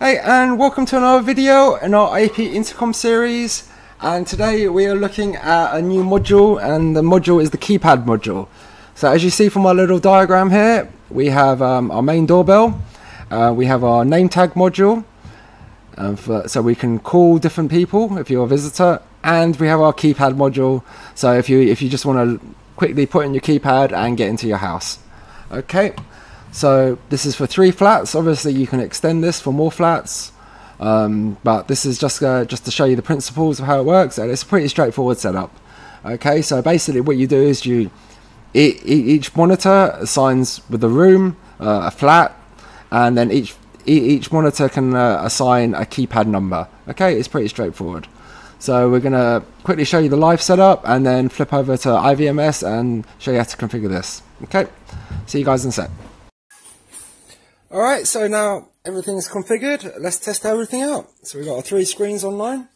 Hey and welcome to another video in our IP Intercom series and today we are looking at a new module and the module is the keypad module. So as you see from our little diagram here we have um, our main doorbell, uh, we have our name tag module uh, for, so we can call different people if you're a visitor and we have our keypad module so if you if you just want to quickly put in your keypad and get into your house. Okay. So this is for three flats. Obviously, you can extend this for more flats, um, but this is just uh, just to show you the principles of how it works, and it's a pretty straightforward setup. Okay, so basically, what you do is you each monitor assigns with the room uh, a flat, and then each each monitor can uh, assign a keypad number. Okay, it's pretty straightforward. So we're gonna quickly show you the live setup, and then flip over to IVMS and show you how to configure this. Okay, see you guys in a sec. Alright, so now everything's configured. Let's test everything out. So we've got our three screens online.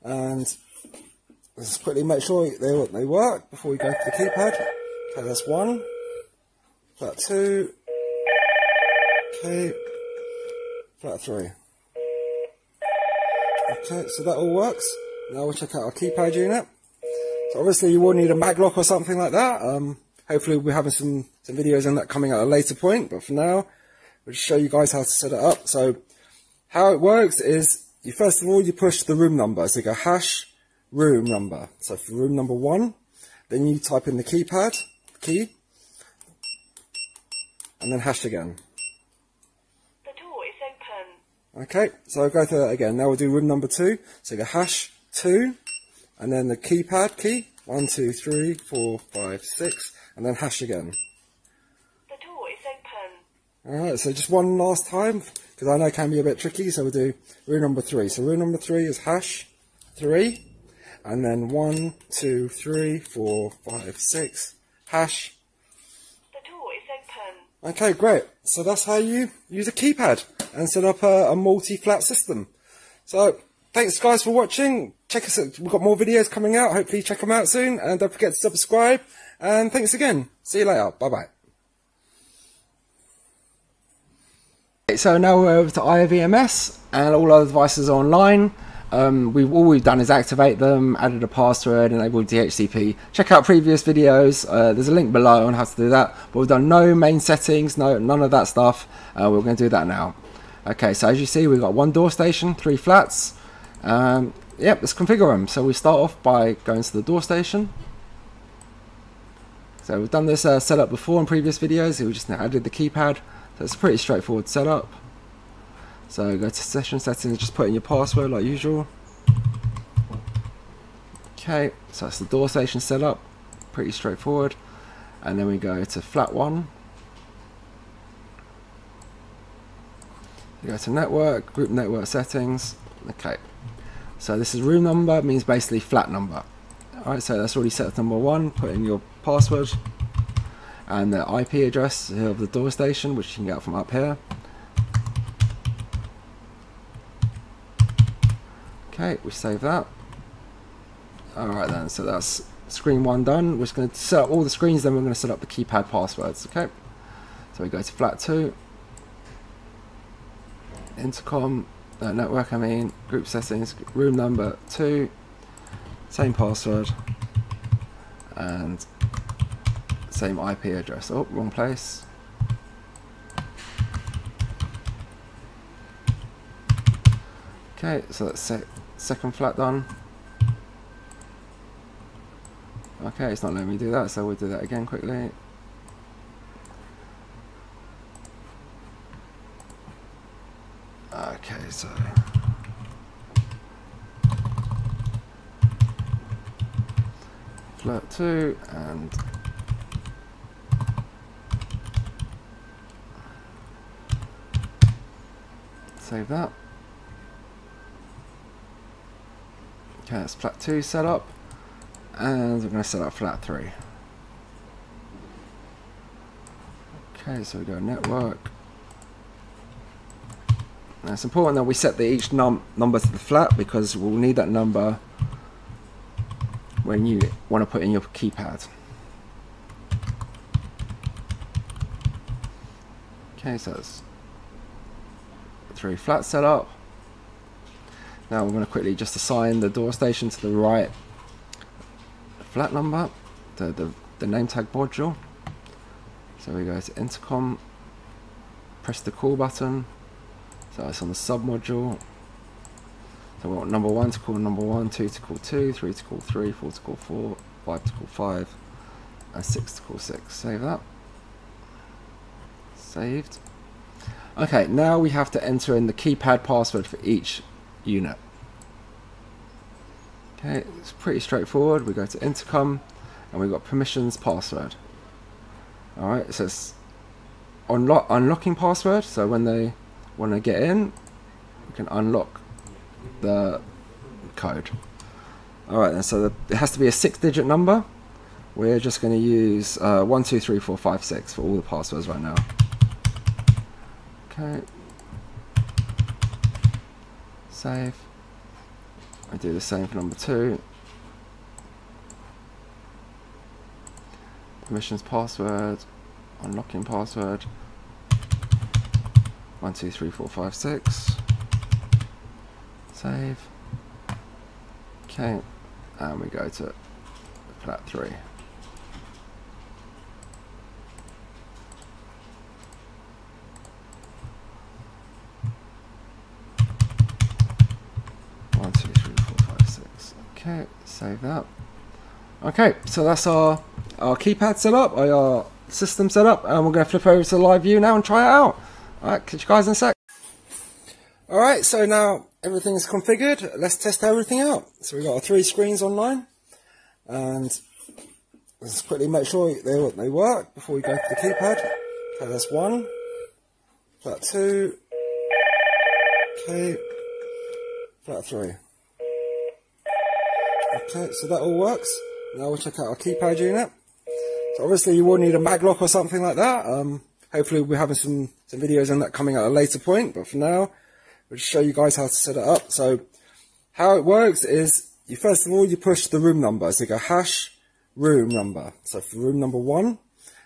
And let's quickly make sure they, they work before we go to the keypad. Okay, that's one. Flat two. Okay. Flat three. Okay, so that all works. Now we'll check out our keypad unit. So obviously you will need a maglock or something like that. Um, hopefully we'll be having some, some videos on that coming at a later point. But for now, We'll show you guys how to set it up. So how it works is you first of all you push the room number. So you go hash room number. So for room number one, then you type in the keypad key and then hash again. The door is open. Okay, so I'll go through that again. Now we'll do room number two. So go hash two and then the keypad key. One, two, three, four, five, six, and then hash again. Alright, so just one last time, because I know it can be a bit tricky, so we'll do rule number three. So rule number three is hash three, and then one, two, three, four, five, six, hash. The door is open. Okay, great. So that's how you use a keypad and set up a, a multi-flat system. So thanks guys for watching. Check us out. We've got more videos coming out. Hopefully check them out soon. And don't forget to subscribe. And thanks again. See you later. Bye-bye. So now we're over to IVMS and all our devices are online. Um, we've all we've done is activate them, added a password, enabled DHCP. Check out previous videos. Uh, there's a link below on how to do that. But we've done no main settings, no none of that stuff. Uh, we're going to do that now. Okay, so as you see, we've got one door station, three flats. Um, yep, let's configure them. So we start off by going to the door station. So we've done this uh, setup before in previous videos. We just added the keypad. It's a pretty straightforward setup. So go to session settings, just put in your password like usual. Okay, so that's the door station setup, pretty straightforward. And then we go to flat one. You go to network, group network settings. Okay, so this is room number, means basically flat number. Alright, so that's already set as number one. Put in your password and the IP address of the door station, which you can get from up here. Okay, we save that. Alright then, so that's screen one done. We're just going to set up all the screens, then we're going to set up the keypad passwords. Okay, so we go to flat two, intercom, uh, network, I mean, group settings, room number two, same password, and same IP address. Oh, wrong place. Okay, so that's se second flat done. Okay, it's not letting me do that, so we'll do that again quickly. Okay, so... Flat 2 and Save that. Okay, that's flat 2 set up. And we're going to set up flat 3. Okay, so we go network. Now it's important that we set the each num number to the flat because we'll need that number when you want to put in your keypad. Okay, so it's three flat setup. Now we're going to quickly just assign the door station to the right flat number, the, the, the name tag module. So we go to intercom, press the call button, so it's on the sub module. So we want number one to call number one, two to call two, three to call three, four to call four, five to call five, and six to call six. Save that. Saved. Okay, now we have to enter in the keypad password for each unit. Okay, it's pretty straightforward. We go to intercom and we've got permissions password. Alright, it says unlock unlocking password, so when they when they get in, we can unlock the code. Alright then, so the, it has to be a six digit number. We're just going to use uh, 1, 2, 3, 4, 5, 6 for all the passwords right now. Okay. Save. I do the same for number 2. Permissions password. Unlocking password. 1, 2, 3, 4, 5, 6. Save. Okay. And we go to flat 3. One, two, three, four, five, six. Okay, save that. Okay, so that's our our keypad set up, our system set up, and we're going to flip over to the live view now and try it out. Alright, catch you guys in a sec. Alright, so now everything's configured. Let's test everything out. So we've got our three screens online, and let's quickly make sure they, they work before we go to the keypad. Okay, that's one. Flat two. Okay. Flat three. Okay, so that all works. Now we'll check out our keypad unit. So obviously you will need a maglock or something like that. Um, hopefully we'll be having some, some videos on that coming at a later point. But for now, we'll just show you guys how to set it up. So how it works is you first of all, you push the room number. So you go hash room number. So for room number one,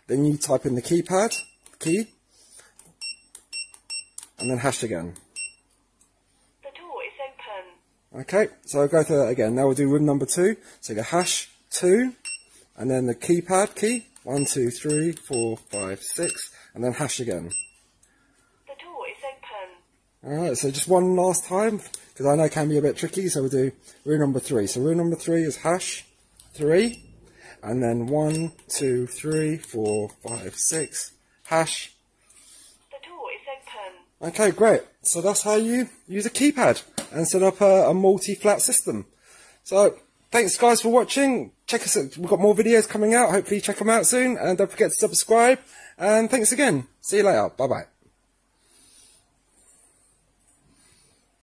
then you type in the keypad key and then hash again. The door is open. Okay, so I'll go through that again. Now we'll do room number two. So you go hash two, and then the keypad key, one, two, three, four, five, six, and then hash again. The door is open. Alright, so just one last time, because I know it can be a bit tricky, so we'll do room number three. So room number three is hash three, and then one, two, three, four, five, six, hash The door is open. Okay, great. So that's how you use a keypad and set up a, a multi-flat system. So thanks guys for watching. Check us out. We've got more videos coming out. Hopefully check them out soon. And don't forget to subscribe. And thanks again. See you later. Bye bye.